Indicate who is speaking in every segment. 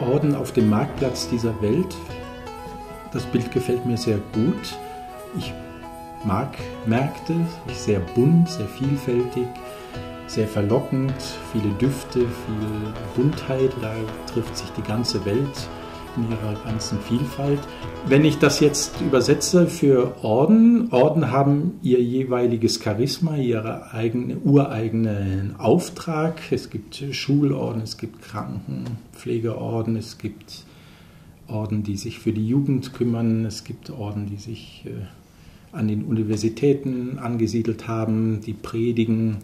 Speaker 1: Orden auf dem Marktplatz dieser Welt. Das Bild gefällt mir sehr gut. Ich mag Märkte, sehr bunt, sehr vielfältig, sehr verlockend, viele Düfte, viel Buntheit, da trifft sich die ganze Welt in ihrer ganzen Vielfalt. Wenn ich das jetzt übersetze für Orden, Orden haben ihr jeweiliges Charisma, ihren eigene, ureigenen Auftrag. Es gibt Schulorden, es gibt Krankenpflegeorden, es gibt Orden, die sich für die Jugend kümmern, es gibt Orden, die sich äh, an den Universitäten angesiedelt haben, die predigen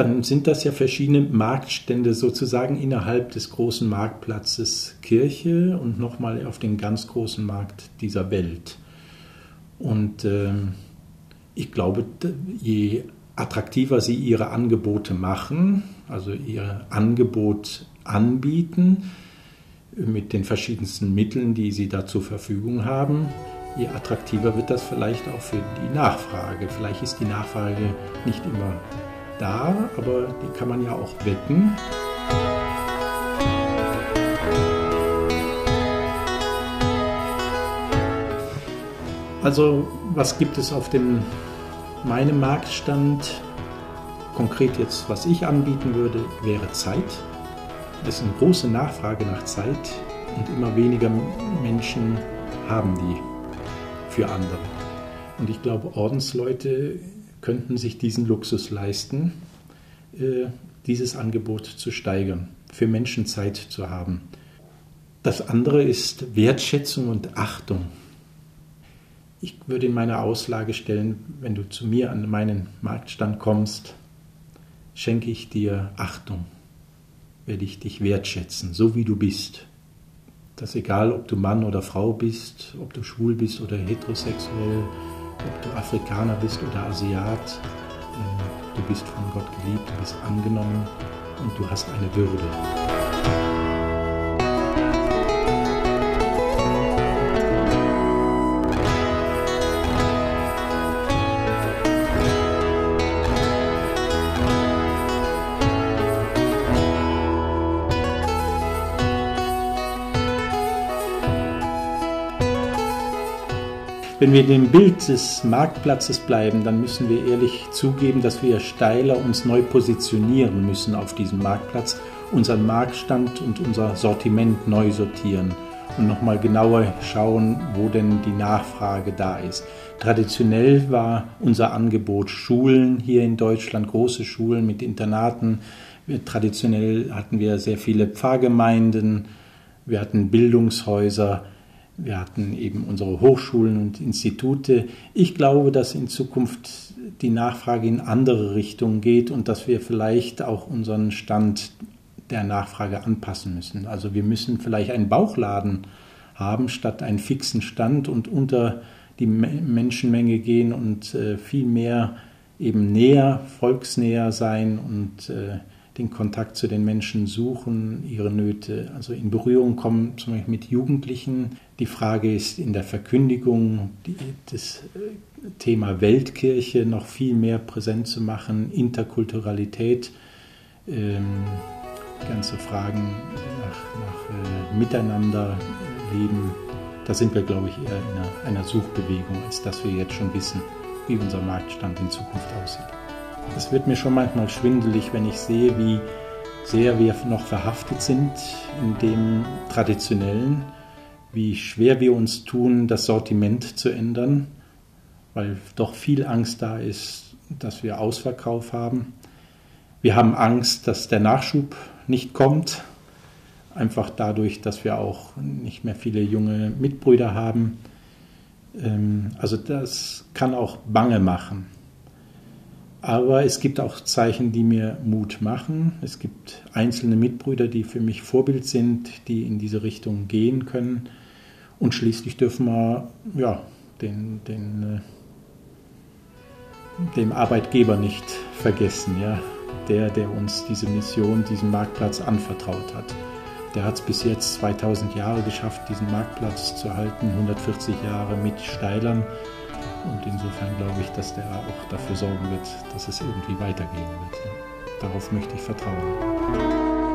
Speaker 1: dann sind das ja verschiedene Marktstände sozusagen innerhalb des großen Marktplatzes Kirche und nochmal auf den ganz großen Markt dieser Welt. Und äh, ich glaube, je attraktiver sie ihre Angebote machen, also ihr Angebot anbieten, mit den verschiedensten Mitteln, die sie da zur Verfügung haben, je attraktiver wird das vielleicht auch für die Nachfrage. Vielleicht ist die Nachfrage nicht immer da, aber die kann man ja auch wecken. Also was gibt es auf dem meinem Marktstand? Konkret jetzt, was ich anbieten würde, wäre Zeit. Es ist eine große Nachfrage nach Zeit und immer weniger Menschen haben die für andere. Und ich glaube, Ordensleute könnten sich diesen Luxus leisten, äh, dieses Angebot zu steigern, für Menschen Zeit zu haben. Das andere ist Wertschätzung und Achtung. Ich würde in meiner Auslage stellen, wenn du zu mir an meinen Marktstand kommst, schenke ich dir Achtung, werde ich dich wertschätzen, so wie du bist. Das egal, ob du Mann oder Frau bist, ob du schwul bist oder heterosexuell, ob du Afrikaner bist oder Asiat, äh, du bist von Gott geliebt, du bist angenommen und du hast eine Würde. Wenn wir in dem Bild des Marktplatzes bleiben, dann müssen wir ehrlich zugeben, dass wir steiler uns neu positionieren müssen auf diesem Marktplatz, unseren Marktstand und unser Sortiment neu sortieren und nochmal genauer schauen, wo denn die Nachfrage da ist. Traditionell war unser Angebot Schulen hier in Deutschland, große Schulen mit Internaten. traditionell hatten wir sehr viele Pfarrgemeinden, wir hatten Bildungshäuser, wir hatten eben unsere Hochschulen und Institute. Ich glaube, dass in Zukunft die Nachfrage in andere Richtungen geht und dass wir vielleicht auch unseren Stand der Nachfrage anpassen müssen. Also wir müssen vielleicht einen Bauchladen haben statt einen fixen Stand und unter die Menschenmenge gehen und äh, viel mehr eben näher, volksnäher sein und äh, den Kontakt zu den Menschen suchen, ihre Nöte, also in Berührung kommen, zum Beispiel mit Jugendlichen. Die Frage ist in der Verkündigung die, das äh, Thema Weltkirche noch viel mehr präsent zu machen, Interkulturalität, ähm, ganze Fragen nach, nach äh, Miteinanderleben. Da sind wir, glaube ich, eher in einer, einer Suchbewegung, als dass wir jetzt schon wissen, wie unser Marktstand in Zukunft aussieht. Es wird mir schon manchmal schwindelig, wenn ich sehe, wie sehr wir noch verhaftet sind in dem Traditionellen, wie schwer wir uns tun, das Sortiment zu ändern, weil doch viel Angst da ist, dass wir Ausverkauf haben. Wir haben Angst, dass der Nachschub nicht kommt, einfach dadurch, dass wir auch nicht mehr viele junge Mitbrüder haben. Ähm, also das kann auch bange machen. Aber es gibt auch Zeichen, die mir Mut machen. Es gibt einzelne Mitbrüder, die für mich Vorbild sind, die in diese Richtung gehen können. Und schließlich dürfen wir ja, den, den, äh, Arbeitgeber nicht vergessen, ja? der, der uns diese Mission, diesen Marktplatz anvertraut hat. Der hat es bis jetzt 2000 Jahre geschafft, diesen Marktplatz zu halten, 140 Jahre mit Steilern. Und insofern glaube ich, dass der auch dafür sorgen wird, dass es irgendwie weitergehen wird. Darauf möchte ich vertrauen.